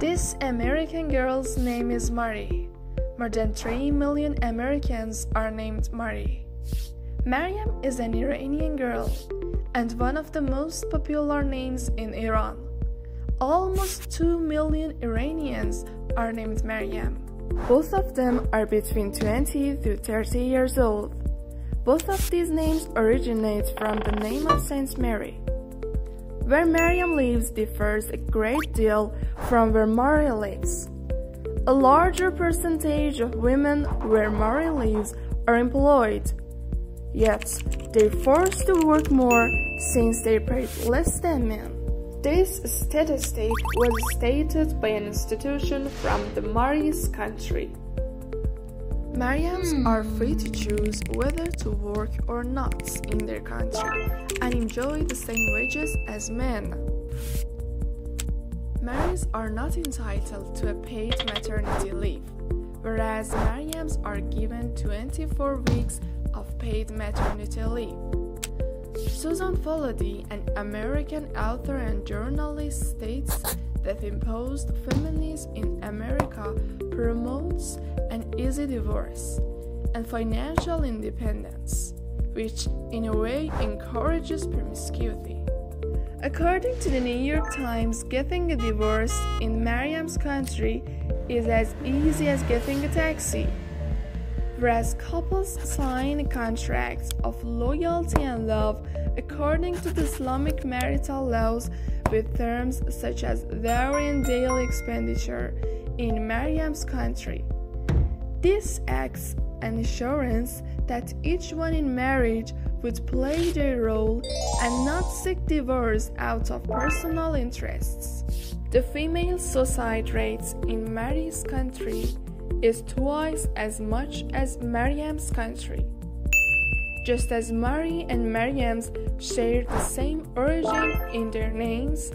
This American girl's name is Marie. More than 3 million Americans are named Marie. Maryam is an Iranian girl and one of the most popular names in Iran. Almost 2 million Iranians are named Maryam. Both of them are between 20 to 30 years old. Both of these names originate from the name of Saint Mary. Where Maryam lives differs a great deal from where Marie lives. A larger percentage of women where Marie lives are employed, yet they're forced to work more since they're paid less than men. This statistic was stated by an institution from the Marie's country. Maryams hmm. are free to choose whether to work or not in their country and enjoy the same wages as men. Marys are not entitled to a paid maternity leave, whereas Maryams are given 24 weeks of paid maternity leave. Susan Faludi, an American author and journalist, states that imposed feminism in America promotes an easy divorce and financial independence, which in a way encourages promiscuity. According to the New York Times, getting a divorce in Maryam's country is as easy as getting a taxi. Whereas couples sign contracts of loyalty and love according to the Islamic marital laws with terms such as and daily expenditure in Maryam's country. This acts an assurance that each one in marriage would play their role and not seek divorce out of personal interests. The female suicide rate in Mary's country is twice as much as Maryam's country. Just as Mary and Maryam's share the same origin in their names,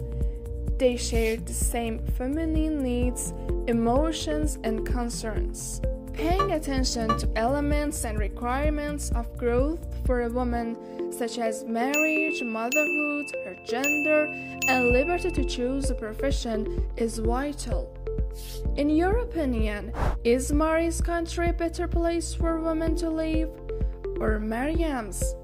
they share the same feminine needs, emotions, and concerns. Paying attention to elements and requirements of growth for a woman, such as marriage, motherhood, her gender, and liberty to choose a profession, is vital. In your opinion, is Marie's country a better place for women to live? or Maryam's